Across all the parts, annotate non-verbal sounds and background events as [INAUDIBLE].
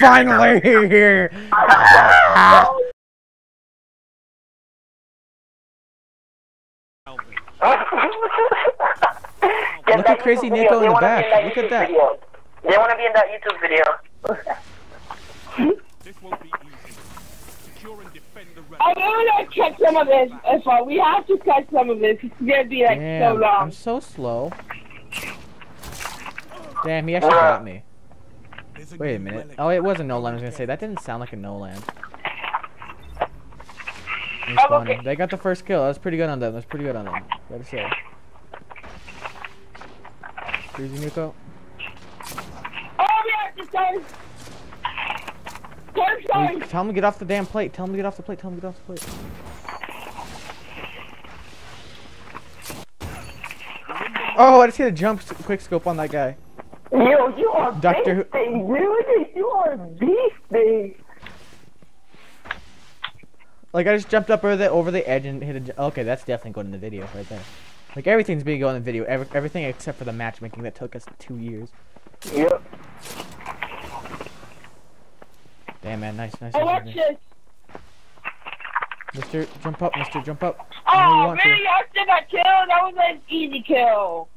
finally [LAUGHS] here. Get Look at Crazy YouTube Nico video. in They the back. be in Look at that. Video. They want to be in that YouTube video. This won't be easy. Secure and defend the rest. I'm gonna catch some of this. If we have to catch some of this, it's gonna be like so Damn, long. I'm so slow. Damn, he actually got me. There's a Wait a minute. Oh, it was a no land. I was gonna say that didn't sound like a no land. Okay. They got the first kill. That's pretty good on them. That's pretty good on them. Gotta say. Crazy Nico. Oh, we have to start. Start Tell him to get off the damn plate. Tell him to get off the plate. Tell him to get off the plate. Oh, I just hit a jump quick scope on that guy. Yo, you are Doctor beasting, dude. You are beasting. Like I just jumped up over the over the edge and hit a. Okay, that's definitely going in the video right there. Like everything's being going in the video. Every, everything except for the matchmaking that took us two years. Yep. Damn man, nice, nice. Oh, watch this. Mister, jump up, Mister, jump up. Oh, I know you Oh, really? I still got killed. That was an easy kill.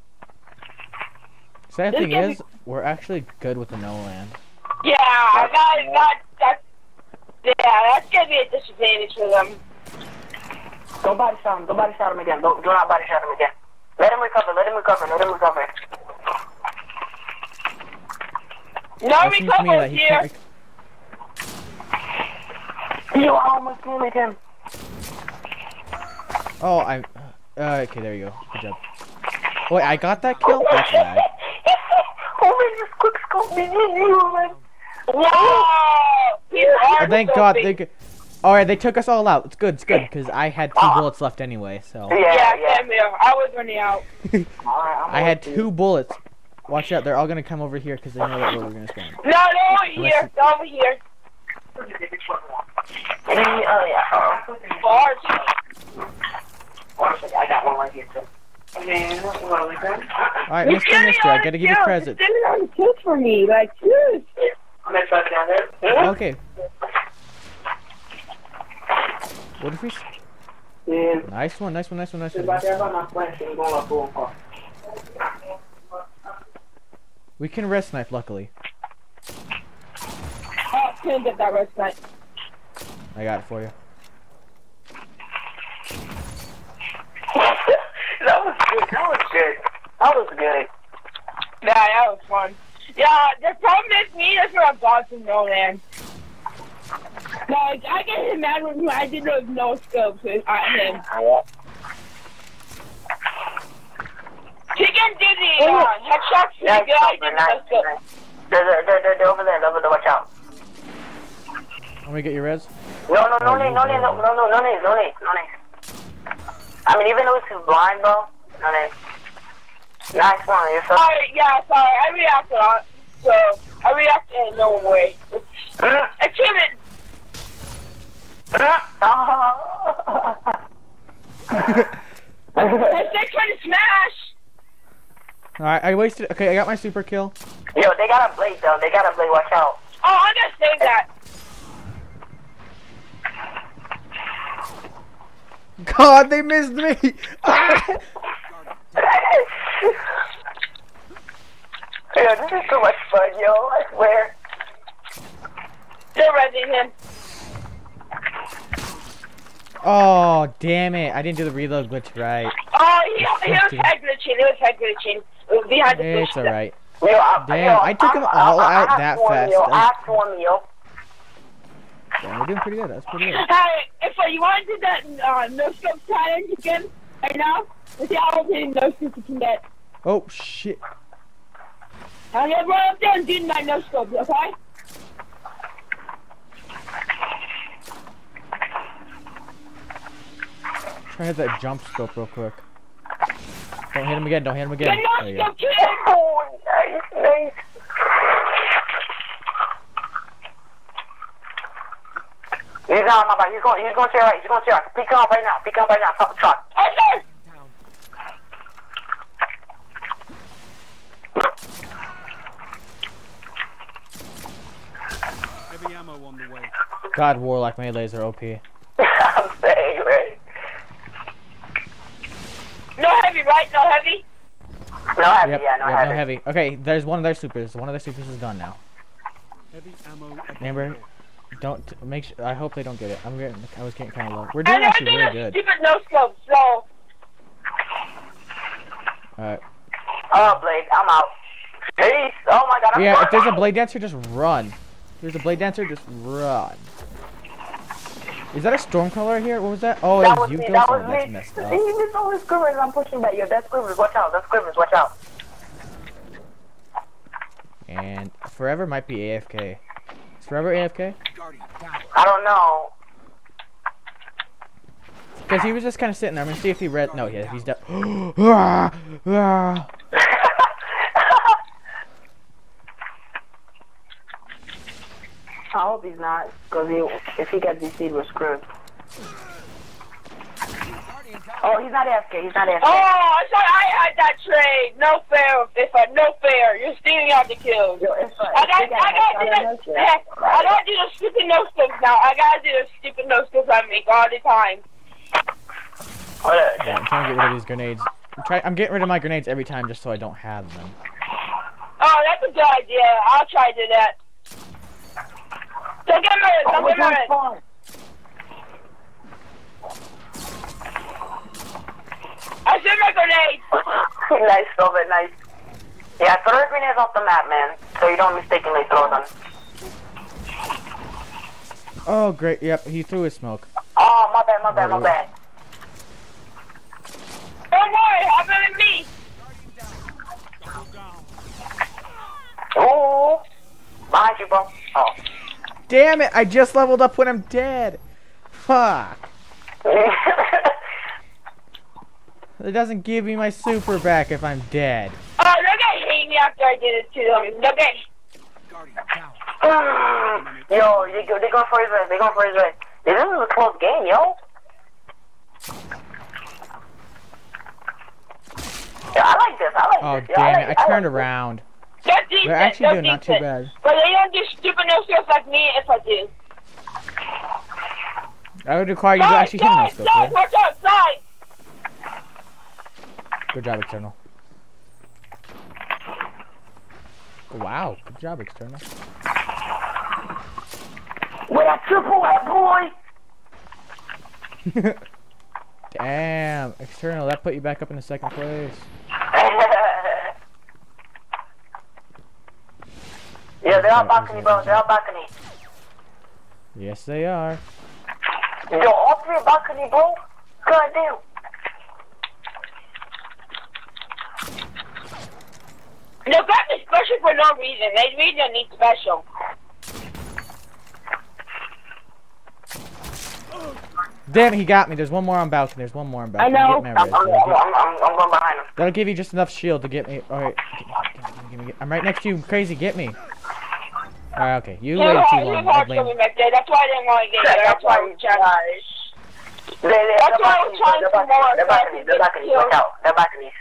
Sad This thing guy- is, we're actually good with the no land. Yeah, I got got that. Yeah, that's gonna be a disadvantage for them. Don't body shot him. Don't body shot him again. Don't, do not body shot him again. Let him recover. Let him recover. Let him recover. No It seems to recover here. can't. Almost killed him. Oh, I. Uh, okay, there you go. Good job. Wait, I got that kill. That's lag. oh man, just quick scope me. You man. Whoa! He's Oh, hard thank God. They. g- All right, they took us all out. It's good. It's good because I had two ah. bullets left anyway. So Yeah, Yeah, yeah. same. I was running out. Alright, [LAUGHS] I'm had with you. two bullets. Watch out! They're all gonna come over here because they know that we're gonna spawn. No, no, over here. No, over here. Oh yeah. Bars. I got one right here too. Man, what was that? All right, Mister, Mister, I gotta give you credit. Send it on the kill for me, like, dude. I'm gonna try down there. Okay. What if we? Yeah. Nice one, nice one, nice one, nice one. there by my flash and going up full car. We can rest knife, luckily. Oh, couldn't get that red snipe. I got it for you. that was good. That was good. That was good. Yeah, that was fun. Yeah, the problem is me, that's where I've gone to no land. Like, I get him mad when I did those no scopes at him. He can do the uh, headshots Yeah, pretty good. I did nice, no nice. scopes. They're, they're, they're, they're, they're over there. They're over there. Watch out. Let me get your res. No, no, no, Oh, no, you no, no, know. no, no, no, no, no, no, no, no. I mean, even though it's blind, bro. No, no. Nice one. You're so. Sorry, yeah, sorry, I reacted on so I reacted in no way. It's achievement. That's next one to smash. All right, I wasted. Okay, I got my super kill. Yo, they got a blade though. They got a blade. Watch out. Oh, I'm gonna save that. God, they missed me. [LAUGHS] Ah! Ah! Yo, this is so much fun, yo. I swear. Still rezzing him. Oh, damn it! I didn't do the reload glitch right. Oh, he, he was head glitching. It was head glitching. It was behind the It's bush. alright. Yo, I, Damn, yo, I took 'em I'm- all I- I out that fast. Yo, That was- I have one, yo. Yeah, we're doing pretty good. That's pretty good. Hey, if uh, you want to do that uh, no scope challenge again right now, let's see how many no scopes you can get. Oh shit! I'm gonna run up there and do my no scopes, okay? Try to hit that jump scope real quick. Don't hit him again. Don't hit him The again. no you go. scope kid. Oh, nice, nice. He's on my back. He's going. He's going to your right. He's going to your right. Pick him up right now. Pick him up right now. Stop the truck. Okay. Heavy ammo on the way. God, Warlock melees are OP. I'm saying, right? No heavy, right? No heavy. No heavy, Yep, yeah, no yep, heavy. no heavy. Okay, there's one of their supers. One of their supers is done now. Heavy ammo. Remember, available. Don't make sure. I hope they don't get it. I'm getting. I was getting kind of low. We're doing actually really good. stupid no scope, so Alright. Oh, Blade, I'm out. Peace. Oh my god, I'm Yeah, if there's a blade dancer, just run. If there's a blade dancer, just run. Is that a Stormcaller here? What was that? Oh, That was you. me, that Oh, was that's me. messed See, up. there's always squivers, I'm pushing back. Yo, that's squivers, watch out, that's squivers, watch out. And forever might be AFK. Forever AFK? I don't know. Because he was just kind of sitting there. I'm gonna see if he read. No, yeah, he's dead. [GASPS] I hope he's not, because he, if he gets DC'd, we're screwed. Oh, he's not AFK, he's not AFK. Oh, I thought I had that trade. No fair, if I no fair. You're stealing out the kills. Yo, if, uh, I got, he gets I gotta do headshot, the, I'm not gotta do the stupid no scopes now. I gotta do the stupid no scopes I make all the time. sure. Yeah, I'm trying to get rid of these grenades. I'm, try- I'm getting rid of my grenades every time just so I don't have them. Oh, that's a good idea. I'll try to do that. Don't get murdered. Oh, Don't which get one's murdered. fun? I see my grenade. nice, Velvet, nice. Yeah, throw your grenades off the map, man, so you don't mistakenly throw them. Oh, great. Yep, he threw his smoke. Oh, my bad, my bad, my Oh. bad. Don't worry, have it with me. Ooh. Behind you, bro. Oh. Damn it! I just leveled up when I'm dead. Fuck. [LAUGHS] It doesn't give me my super back if I'm dead. Oh, they're gonna hate me after I did it to them. They're gonna yo, they go, they going for his red. They going for his red. This is a close game, yo. Yeah, I like this. I like Oh, this. yo. I damn it. like- I turned this. around. They're. They're actually they're doing not too bad. But they don't do stupid no skills like me if I do. I would require you to actually hit those side, stuff. watch out, side. Good job, External. Wow, good job, External. With a triple A, boy. [LAUGHS] Damn, External, that put you back up in the second place. [LAUGHS] yeah, they're on balcony, bro. They're on balcony. Yes, they are. Yo, all three on balcony, bro. God damn. They got me special for no reason. They really don't need special. Damn it, he got me. There's one more on balcony. There's one more on balcony. know. Get my I'm, res. I'm, I'm, I'm, I'm, I'm going behind him. that'll give you just enough shield to get me. Alright. Give me, give me, give me, I'm right next to you. Crazy, get me. Alright, okay. You He was waited too he long. hard I blame coming back there. That's why I didn't want to get there. That's why we tried. They, they, That's why I was trying they're to balconies, more They're balconies. They're balconies. Watch out. They're balconies.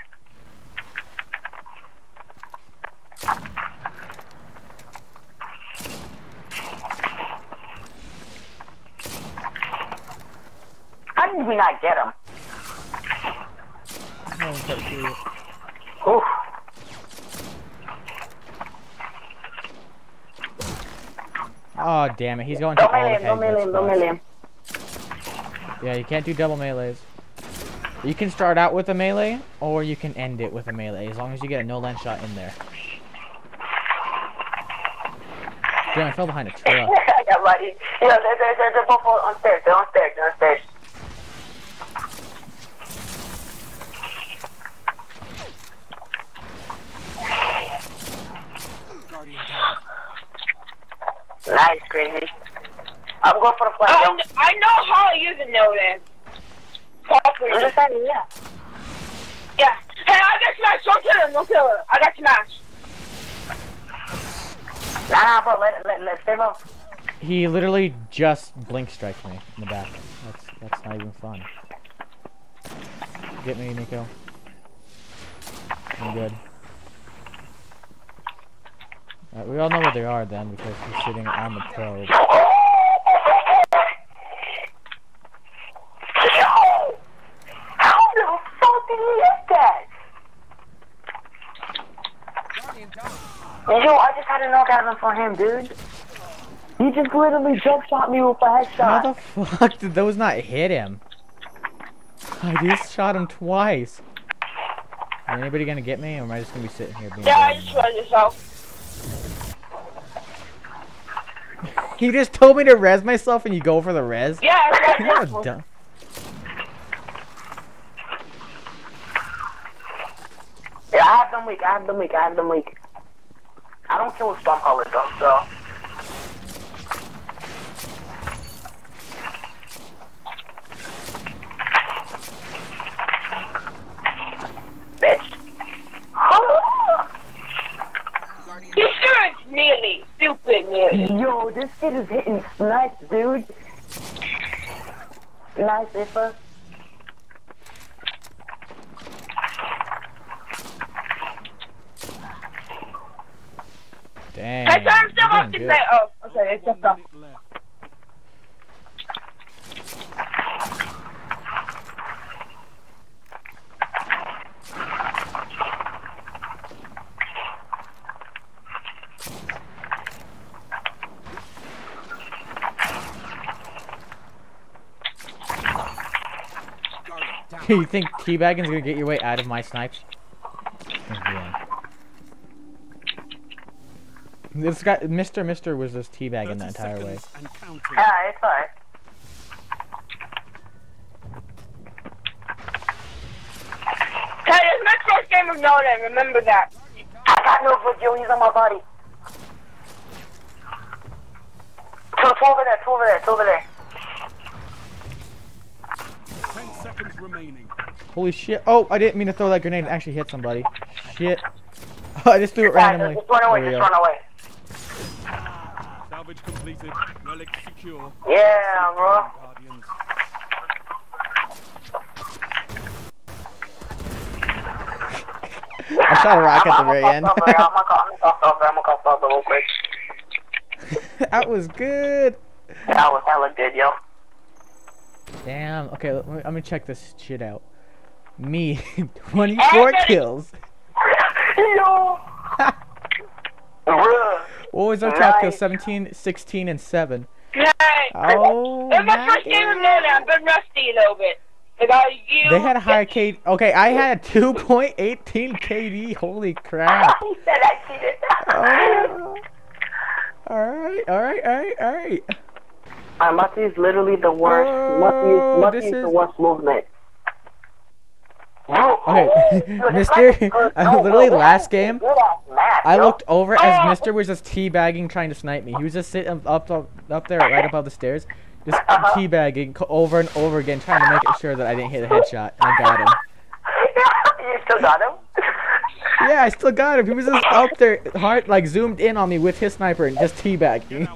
How did we not get him? No one cut through it. Oof. Oh, damn it. He's going to all the don't melee don't melee. Yeah, you can't do double melees. You can start out with a melee, or you can end it with a melee, as long as you get a no-land shot in there. Damn, I fell behind a truck. [LAUGHS] I got lucky. Yeah, they're, they're, they're, they're both on stairs. They're on stairs. They're on stairs. Nice, crazy. I'm going for the flag. I, I know how to use a no then. Properly. Understanding, yeah. Yeah. Hey, I got smashed. Don't kill him. Don't kill him. I got smashed. Nah, nah, bro. Let, let, let, stay low. He literally just blink striked me in the back. That's that's not even fun. Get me, Nico. I'm good. Alright, we all know where they are then because he's sitting on the probe. Yo! How the fuck did he hit that? Yo, I just had an orgasm for him, dude. He just literally jump shot me with a headshot. How the fuck did those not hit him? I just shot him twice. Is anybody gonna get me, or am I just gonna be sitting here being? Yeah, I just read this out. He just told me to res myself, and you go for the res. Yeah, I You're read a this one. dumb. Yeah, I have them weak, I have them weak, I have them weak. I don't kill with Stormcallers though, so. Bitch. You sure it's nearly stupid nearly. Yo, this kid is hitting snipes, dude. Nice, Ifa. Dang. I saw him still you're up to say, oh, okay, it's just off. [LAUGHS] you think teabagging's gonna get your way out of my snipes? This guy, Mr. Mister, was just teabagging 30 the entire way. seconds. Yeah, it's alright. Hey, it's my first game of Notre Dame, remember that. I got no foot, Joe. He's on my body. Two, two over there, two over there, two over there. Seconds remaining. Holy shit! Oh, I didn't mean to throw that grenade and actually hit somebody. Shit! [LAUGHS] I just threw it Guys, randomly. just run away, just run away. Ah, salvage completed. Relic secure. Yeah, bro. Guardians. I shot a rock at the very end. I'm gonna cough over, I'm gonna cough over real quick. [LAUGHS] that was good. That was hella good, yo. Damn. Okay, let me, I'm gonna check this shit out. Me, [LAUGHS] 24 kills. [LAUGHS] yo! [LAUGHS] What was our top kills? Nice. 17, 16, and 7. Hey, Oh, it's my first game of Dame, I've been rusty a little bit. You... They had a higher KD. Okay, I had a 2.18 KD. Holy crap. he said I cheated. Oh. Alright, alright, alright, alright. Uh, Mutty is literally the worst. Oh, Mutty is, Mutty this is the is- worst movement. Okay, [LAUGHS] Mister, [LAUGHS] uh, literally last game, I looked over as Oh. Mister was just teabagging, trying to snipe me. He was just sitting up, up, up there, right above the stairs, just Uh-huh. teabagging over and over again, trying to make sure that I didn't hit a headshot. And I got him. [LAUGHS] you still got him? Yeah, I still got him. He was just up there, hard, like zoomed in on me with his sniper and just teabagging.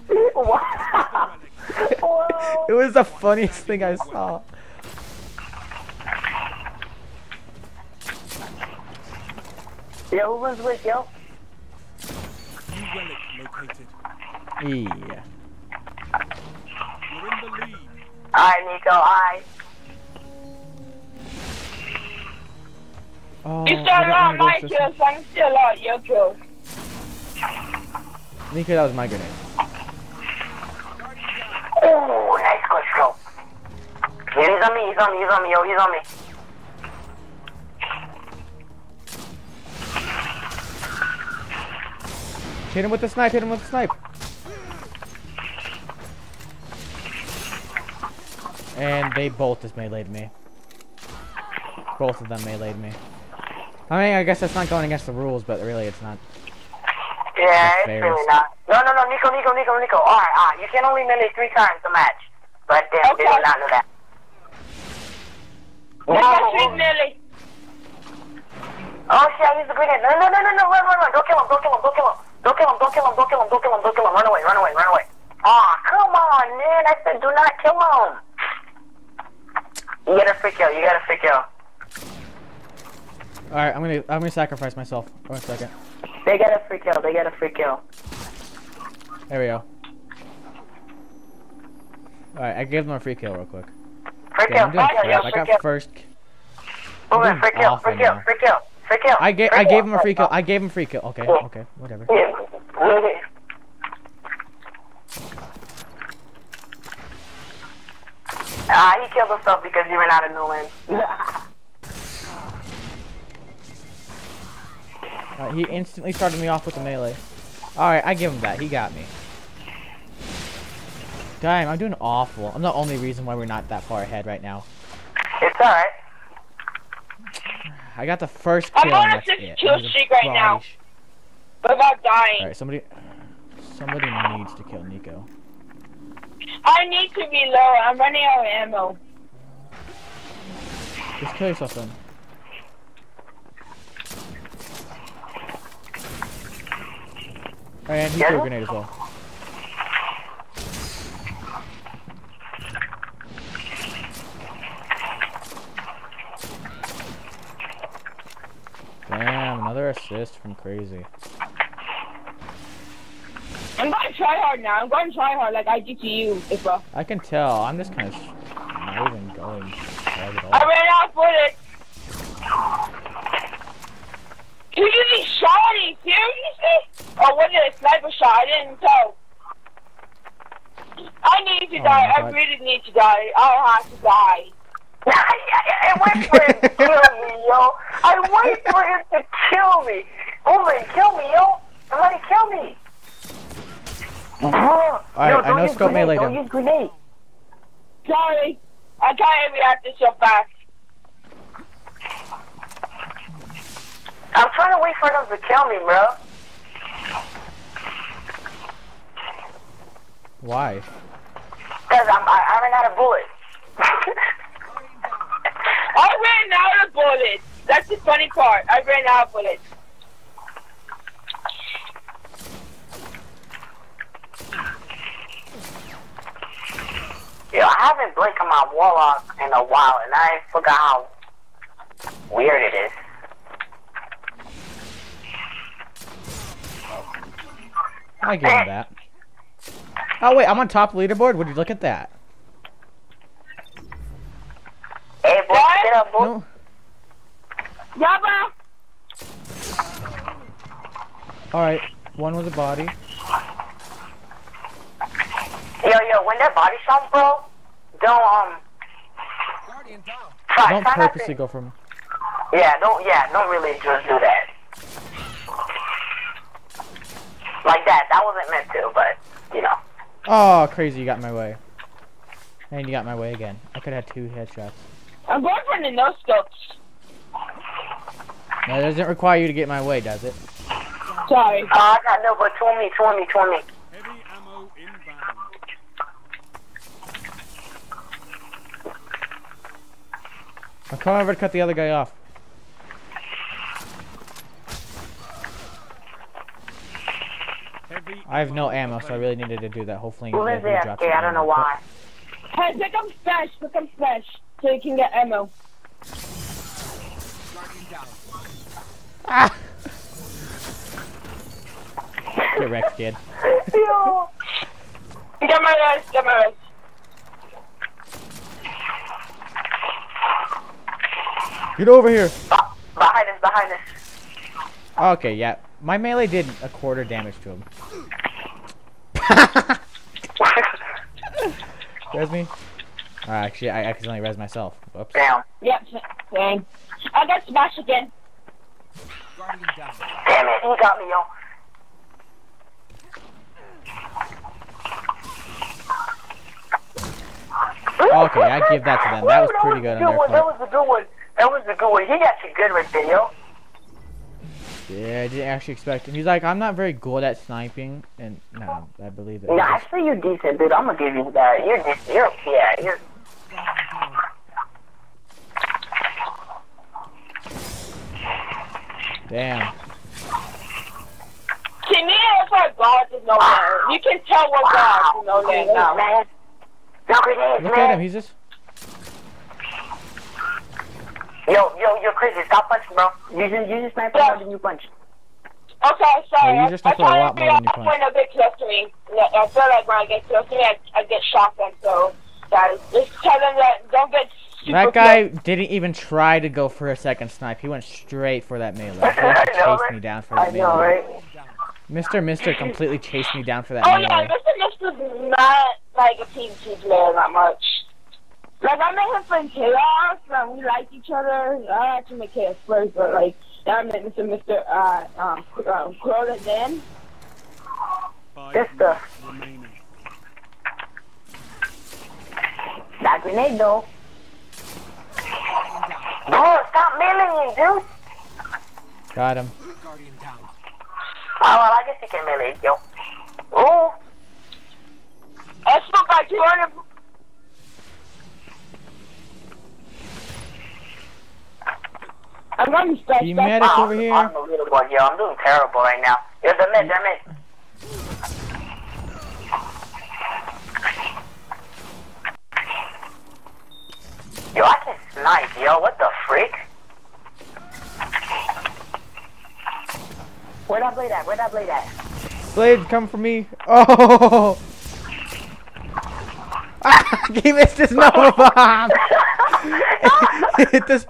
It was the funniest thing I saw. Yo, who was with yo? New relic located. Yeah. You're in the lead. Alright, Nico, alright. Oh, You I started out my kills, I'm still out your kills. Nico, that was my grenade. Oh, nice clutch go. Yeah, he's on me, he's on me, he's on me, yo, he's on me. Hit him with the snipe, hit him with the snipe. And they both just meleeed me. Both of them meleeed me. I mean, I guess that's not going against the rules, but really it's not. Yeah, That's it's really not. No, no, no, Nico, Nico, Nico, Nico. Alright, alright, you can only melee three times a match. But damn, Okay. they did not know that. Look at Sweet Millie. Oh shit, I used the grenade. No, no, no, no, no, run, run, run. Don't kill him, don't kill him, don't kill him. Don't kill him, don't kill him, don't kill him, don't kill him, don't kill him. Run away, run away, run away. Aw, come on, man. I said do not kill him. You gotta free kill, you gotta free kill. All right, I'm gonna I'm gonna sacrifice myself for a second. They got a free kill, they got a free kill. There we go. Alright, I gave them a free kill real quick. Free Okay, kill, I'm doing crap. I got kill. first. Move in, free doing kill, awful free kill, now. free kill, free kill. I gave I gave him a free kill. I gave him a free kill. Okay, okay, whatever. Yeah. Ah, he killed himself because he ran out of new land. Uh, [LAUGHS] he instantly started me off with the melee. Alright, I give him that. He got me. Damn, I'm doing awful. I'm the only reason why we're not that far ahead right now. it's alright. I got the first I'm kill. on and a six kill That was a streak right now. Without dying. Alright, somebody somebody needs to kill Nico. I need to be low. I'm running out of ammo. Just kill yourself then. Alright, and he threw a grenade as well. Damn, another assist from Crazy. I'm going to try hard now. I'm going to try hard like I did to you, Ifra. I can tell. I'm just kind of not even going I ran out of bullets. You really shot him, seriously? Or was it a sniper shot? I didn't tell. I need to Oh die. I really need to die. I have to die. [LAUGHS] I wait for him to kill me, yo. I wait for him to kill me. Over kill me, yo. Somebody kill me. Alright, Alright, I know scope melee Don't use grenade. Sorry. I can't react this so fast. I'm trying to wait for them to kill me, bro. Why? Cause I'm, I, I ran out of bullets. I ran out of bullets. That's the funny part. I ran out of bullets. Yo, I haven't blinked on my warlock in a while, and I forgot how weird it is. I give him that. Oh wait, I'm on top leaderboard. Would you look at that? Hey, boy, What? get up, boy. No. Yabba! All right, one was a body. Yo, yo, when that body shot, bro, don't um. Try, Don't try not purposely to, go from. Yeah, don't. Yeah, don't really just do that. Like that. That wasn't meant to, but you know. Oh, crazy! You got in my way. And you got in my way again. I could have had two headshots. I'm going for the no scopes. That doesn't require you to get in my way, does it? Sorry. Oh, I got no, but two on me, two on me, two on me. Heavy ammo inbound. I'm coming over to cut the other guy off. I have no ammo ammo, so I really needed to do that. Hopefully, Who is he it? drops Okay, I don't know why. Hey, pick up smash. Pick up smash. So you can get ammo. Ah! Get wrecked, kid. Yo. [LAUGHS] Get my rest. Get my rest. Get over here. Behind us, behind us. Okay, yeah. My melee did a quarter damage to him. [LAUGHS] Res me? Uh, actually, I accidentally res myself. Whoops. Damn. Yep. Same. I got smashed again. Damn it, he got me, yo. Oh, okay, I give that to them. That was pretty good on their one. That was a good one. That was a good one. He got you good right there, yo. Yeah, I didn't actually expect it. He's like, I'm not very good at sniping, and no, I believe it. Nah, actually, you're decent, dude. I'm gonna give you that. You're decent. You're, yeah, you're. Damn. To me, it's like God is no name. You can tell what God is no name now. man. No grenades, Look man. at him. He's just. Yo, yo, you're crazy. Stop punching, bro. Use your, use your sniper Yeah. more than you punch. Okay, sorry. Yeah, you just I, I have to a lot try to than you figure out when they get close to me. I feel like when I get close to me, I, I get shotgun. So, guys, just tell them that don't get super That guy didn't even try to go for a second snipe. He went straight for that melee. [LAUGHS] He I know, chased right? me down for I that know, melee. right? Mr. Mister completely chased me down for that Oh yeah, melee. Mr. Mister's not like a PvP player that much. Like I met him from Chaos, and we like each other. I actually met Chaos first, but like I met Mr. Mister uh um uh, Crowder then. Five Good stuff. minutes remaining. That grenade though. Bro, stop meleeing, dude. Got him. Oh, well, I guess you can melee, yo. Oh, I spoke by 200. I'm gonna start. Team medic over here. Unbelievable, yo. I'm doing terrible right now. Yo, the mid, the mid. Yo, I can snipe, yo. What the freak? Where'd I blade at? Where'd I blade at? Blade, come for me. Oh! Ah, [LAUGHS] he missed his Nova [LAUGHS] Bomb! [LAUGHS] hit this.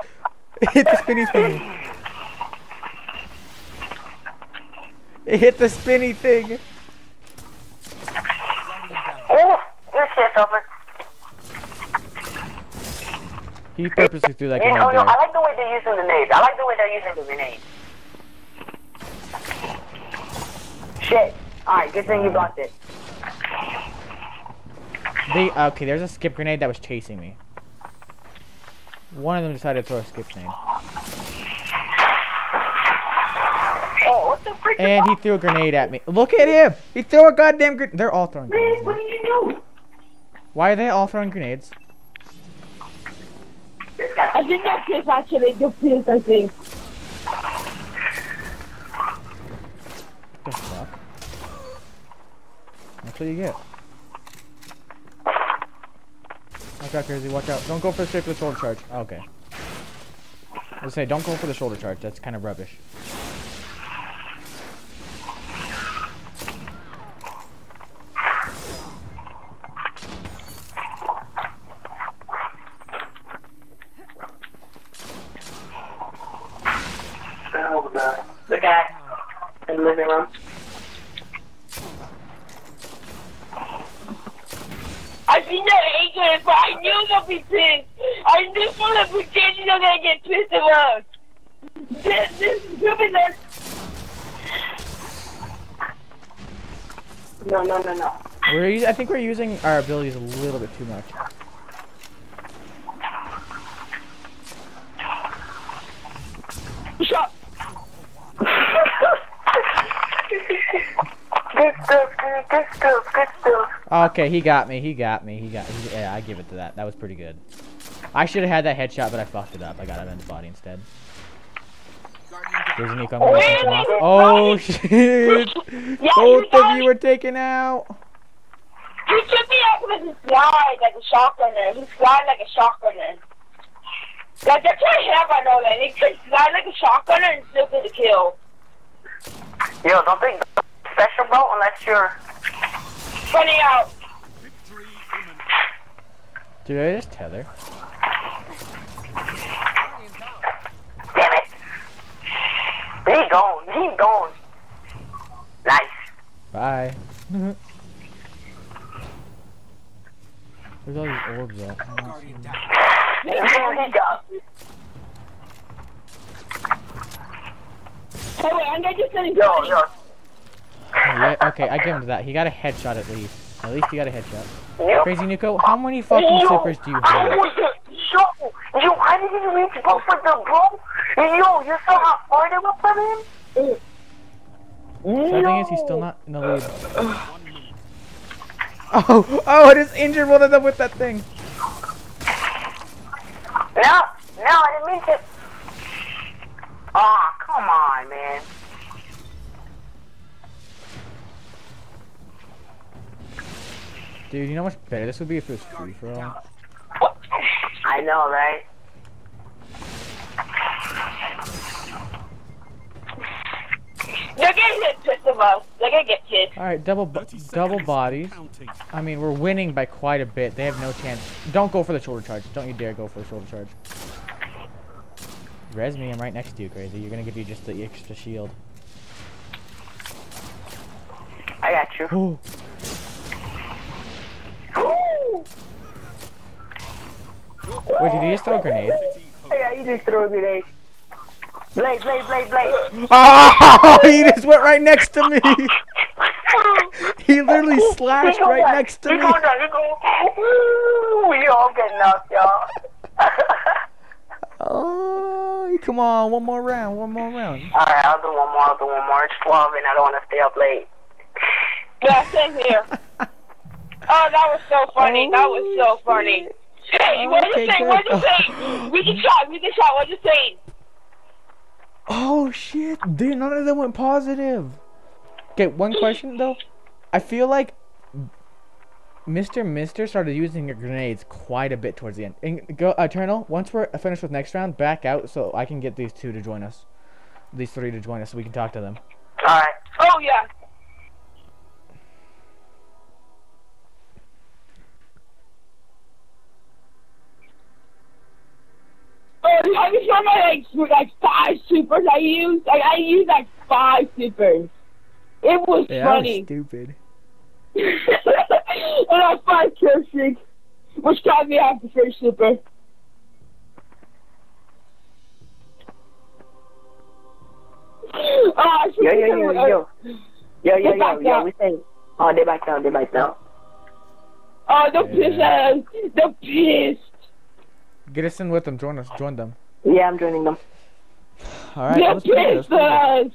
Hit the spinny thing. It hit the spinny thing. Oh, good shit, over. He purposely threw that You grenade know, yo, I like the way they're using the nades. I like the way they're using the grenades. Shit. Alright, good thing you blocked it. They okay. There's a skip grenade that was chasing me. One of them decided to throw a skip grenade, Oh, what the freak? and he threw a grenade at me. Look at him! He threw a goddamn grenade. They're all throwing grenades. What did you do? Why are they all throwing grenades? I think that's his actually the piece. I think. That's what you get. Watch out, crazy. Watch out. Don't go for the shoulder charge. Okay. I was say, don't go for the shoulder charge. That's kind of rubbish. The guy in the living room. I seen that agent, but I knew they'll be pissed. I knew from the beginning they're gonna get pissed us. This, this is stupid. That No, no, no, no. We're I think we're using our abilities a little bit too much. shot. Good stuff, good, good stuff, good stuff. Okay, he got me. He got me. He got. He, yeah, I give it to that. That was pretty good. I should have had that headshot, but I fucked it up. I got him in the body instead. There's a Nico. I'm gonna finish him off. Oh shit! [LAUGHS] Yeah, Both of you were taken out. He took me out with his slide like a shotgunner. He slide like a shotgunner. Like that's what I have. I know that he could slide like a shotgunner and still get a kill. Yo, don't think special, bro, unless you're. Funny out. Victory imminent. Did I just tether? Damn it. He gone, he gone. Nice. Bye. Where's all these orbs at? I don't see them. There he go. Hey, wait, I'm gonna just send Yo, yo. Yeah, okay, I give him that. He got a headshot at least. At least he got a headshot. Yo. Crazy Nico, how many fucking zippers do you have? was yo, yo, I didn't reach both of them, bro. Yo, you saw how far they were from him? The thing is, he's still not in the lead. [SIGHS] Oh, oh, I just injured one of them with that thing. No, no, I didn't mean to. Aw, come on, man. Dude, you know how much better this would be if it was free for all? I know, right? They're gonna get pissed of us. They're gonna get pissed. All right, double bo double bodies. counting. I mean, we're winning by quite a bit. They have no chance. Don't go for the shoulder charge. Don't you dare go for the shoulder charge. Res me, I'm right next to you, crazy. You're gonna give you just the extra shield. I got you. [GASPS] [GASPS] wait, did he just throw a grenade? Oh, yeah, you just threw a grenade. Blaze, blaze, blaze, blaze. Oh, [LAUGHS] he just went right next to me. [LAUGHS] He literally slashed right down. next to he me. Go down, he go. Ooh, we all get knocked, y'all. [LAUGHS] Oh, come on, one more round, one more round. Alright, I'll do one more, I'll do one more. It's 12 and I don't want to stay up late. Yeah, same here. Oh, that was so funny. That was so funny. Hey, oh, what you Okay, say? What did you oh. good. say? We can shot. We can shot. What did you saying? Oh shit, dude, none of them went positive. Okay, one question though. I feel like Mr. Mister started using your grenades quite a bit towards the end. And go Eternal, once we're finished with next round, back out so I can get these two to join us. These three to join us so we can talk to them. Alright. Oh yeah. Like, like five supers I used? Like I used like five supers. It was funny. Was stupid. [LAUGHS] and I five kill streak, which got me off the first super. Oh, I should Yo, yo, yo, yo. Yo, yo, back yo, yo, we say. Oh, they back down, they back down. Oh, the Yeah. pissed ass. The pissed. Get us in with them. Join us. Join them. Yeah, I'm joining them. All right. the that was pretty